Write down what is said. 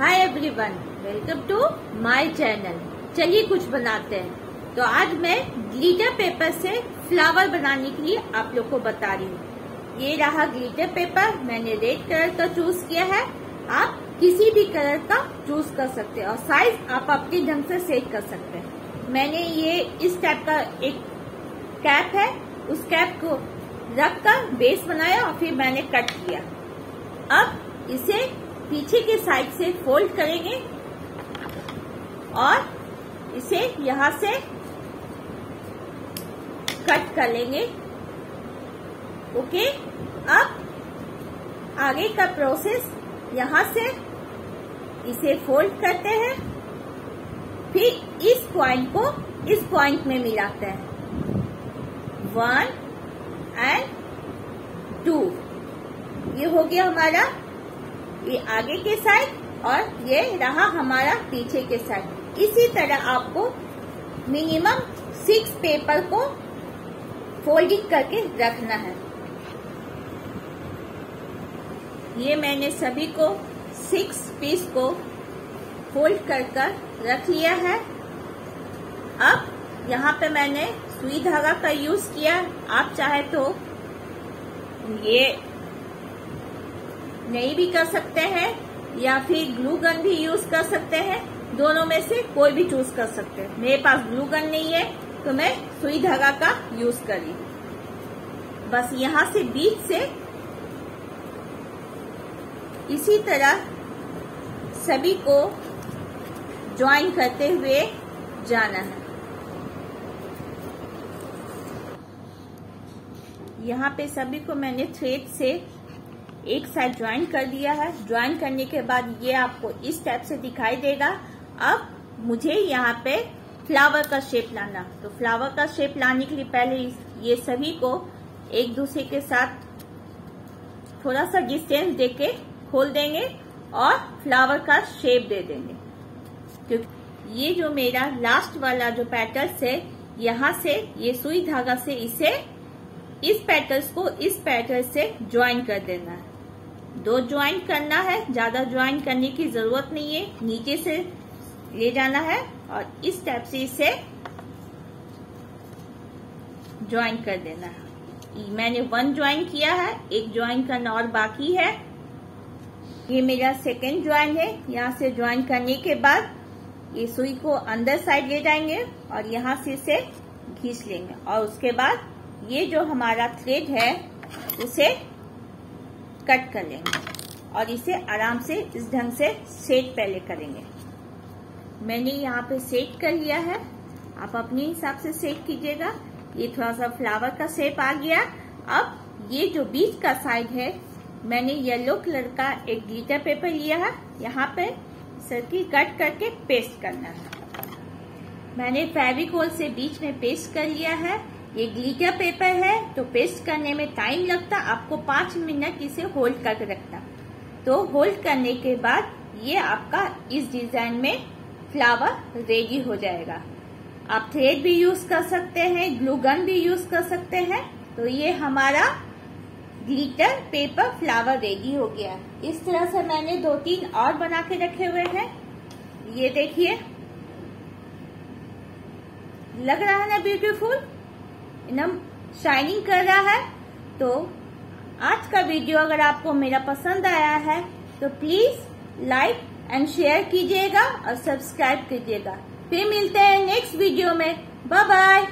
Hi everyone welcome to my channel चलिए कुछ बनाते हैं। तो आज मैं ग्लिटर पेपर से फ्लावर बनाने के लिए आप लोग को बता रही हूँ। ये रहा ग्लिटर पेपर मैंने रेड कलर का चूज़ किया है। आप किसी भी कलर का चूज़ कर सकते हैं और साइज़ आप अपने ढंग से सेट कर सकते हैं। मैंने ये इस टाइप का एक कैप है, उस कैप को रख कर बेस बनाया और फिर मैंने कट किया। अब इसे पीछे के साइड से फोल्ड करेंगे और इसे यहाँ से कट कर लेंगे। ओके? अब आगे का प्रोसेस यहाँ से इसे फोल्ड करते हैं। फिर इस पॉइंट को इस पॉइंट में मिलाते हैं। One and two. ये हो गया हमारा ये आगे के साइड और ये रहा हमारा पीछे के साइड। इसी तरह आपको मिनिमम सिक्स पेपर को फोल्डिंग करके रखना है। ये मैंने सभी को सिक्स पीस को फोल्ड कर कर रख लिया है। अब यहाँ पे मैंने सुई धागा का यूज़ किया। आप चाहे तो ये नहीं भी कर सकते हैं, या फिर ग्लू गन भी यूज़ कर सकते हैं, दोनों में से कोई भी चूज़ कर सकते हैं। मेरे पास ग्लू गन नहीं है तो मैं सुई धागा का यूज़ करी बस यहाँ से बीच से इसी तरह सभी को ज्वाइन करते हुए जाना है। यहाँ पे सभी को मैंने थ्रेड से एक साइड ज्वाइन कर दिया है। ज्वाइन करने के बाद ये आपको इस टाइप से दिखाई देगा। अब मुझे यहाँ पे फ्लावर का शेप लाना। तो फ्लावर का शेप लाने के लिए पहले ये सभी को एक दूसरे के साथ थोड़ा सा डिस्टेंस देके खोल देंगे और फ्लावर का शेप दे देंगे। क्योंकि ये जो मेरा लास्ट वाला जो पैटर्न है, यहाँ से, ये सुई धागा से इसे इस पैटर्न को इस पैटर्न से ज्वाइन कर देना है। दो ज्वाइन करना है, ज़्यादा ज्वाइन करने की ज़रूरत नहीं है, नीचे से ले जाना है और इस टाइप से इसे ज्वाइन कर देना है। मैंने वन ज्वाइन किया है, एक ज्वाइन करना और बाकी है। ये मेरा सेकेंड ज्वाइन है। यहाँ से ज्वाइन करने के बाद ये सुई को अंदर साइड ले जाएँगे और यहाँ से इसे घींच लेंगे और उसके बाद ये जो हमारा थ्रेड है, उसे कट कर लेंगे और इसे आराम से इस ढंग से सेट पहले करेंगे। मैंने यहाँ पे सेट कर लिया है। आप अपने हिसाब से सेट कीजिएगा। ये थोड़ा सा फ्लावर का शेप आ गया। अब ये जो बीच का साइड है, मैंने येलो कलर का एक ग्लिटर पेपर लिया है। यहाँ पे सर्किल कट करके पेस्ट करना है। मैंने फेविकोल से बीच में पेस्ट कर लिया है। ये ग्लिटर पेपर है तो पेस्ट करने में टाइम लगता, आपको पाँच मिनट इसे होल्ड करके रखना। तो होल्ड करने के बाद ये आपका इस डिज़ाइन में फ्लावर रेडी हो जाएगा। आप थ्रेड भी यूज़ कर सकते हैं ग्लू गन भी यूज़ कर सकते हैं। तो ये हमारा ग्लिटर पेपर फ्लावर रेडी हो गया। इस तरह से मैंने दो तीन और बना के रखे हुए हैं। ये देखिए। लग रहा है ना ब्यूटीफुल एकदम शाइनिंग कर रहा है तो आज का वीडियो अगर आपको मेरा पसंद आया है तो प्लीज़ लाइक एंड शेयर कीजिएगा और सब्सक्राइब कीजिएगा। फिर मिलते हैं नेक्स्ट वीडियो में। Bye bye.